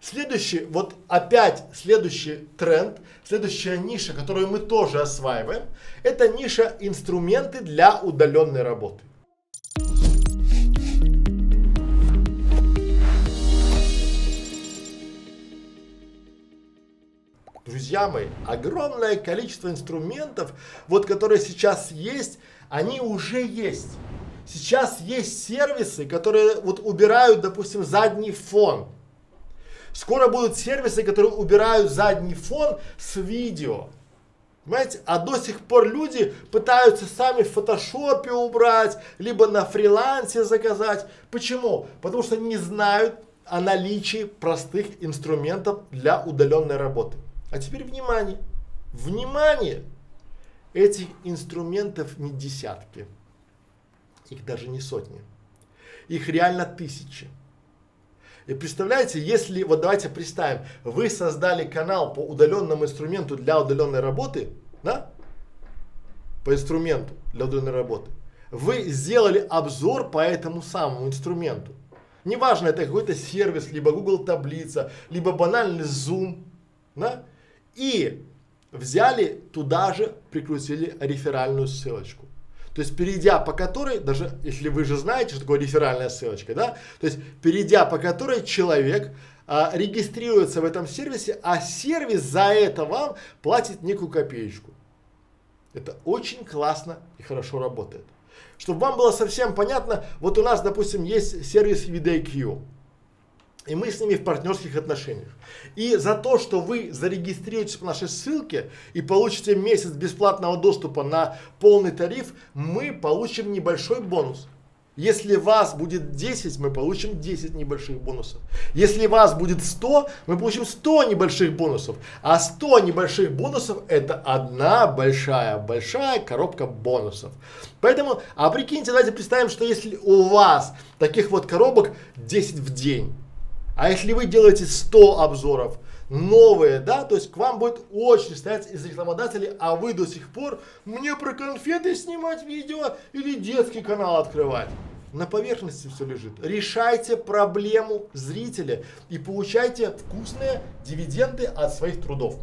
следующий, вот опять следующий тренд, следующая ниша, которую мы тоже осваиваем, это ниша инструменты для удаленной работы. Друзья мои, огромное количество инструментов, вот которые сейчас есть, они уже есть. Сейчас есть сервисы, которые вот убирают, допустим, задний фон. Скоро будут сервисы, которые убирают задний фон с видео. Понимаете? А до сих пор люди пытаются сами в фотошопе убрать, либо на фрилансе заказать. Почему? Потому что не знают о наличии простых инструментов для удаленной работы. А теперь внимание. Внимание! Этих инструментов не десятки. Их даже не сотни. Их реально тысячи. И представляете, если, вот давайте представим, вы создали канал по удаленному инструменту для удаленной работы, да? По инструменту для удаленной работы. Вы сделали обзор по этому самому инструменту. Неважно, это какой-то сервис, либо Google таблица, либо банальный Zoom, да? И взяли туда же, прикрутили реферальную ссылочку. То есть, перейдя по которой, даже если вы же знаете, что такое реферальная ссылочка, да, то есть, перейдя по которой человек а, регистрируется в этом сервисе, а сервис за это вам платит некую копеечку. Это очень классно и хорошо работает. Чтобы вам было совсем понятно, вот у нас, допустим, есть сервис VidIQ. И мы с ними в партнерских отношениях. И за то, что вы зарегистрируетесь по нашей ссылке и получите месяц бесплатного доступа на полный тариф, мы получим небольшой бонус. Если вас будет 10, мы получим 10 небольших бонусов. Если вас будет 100, мы получим 100 небольших бонусов. А 100 небольших бонусов это одна большая-большая коробка бонусов. Поэтому, а прикиньте, давайте представим, что если у вас таких вот коробок 10 в день, а если вы делаете 100 обзоров, новые, да, то есть к вам будет очень стоять из рекламодателей, а вы до сих пор мне про конфеты снимать видео или детский канал открывать. На поверхности все лежит. Решайте проблему зрителя и получайте вкусные дивиденды от своих трудов.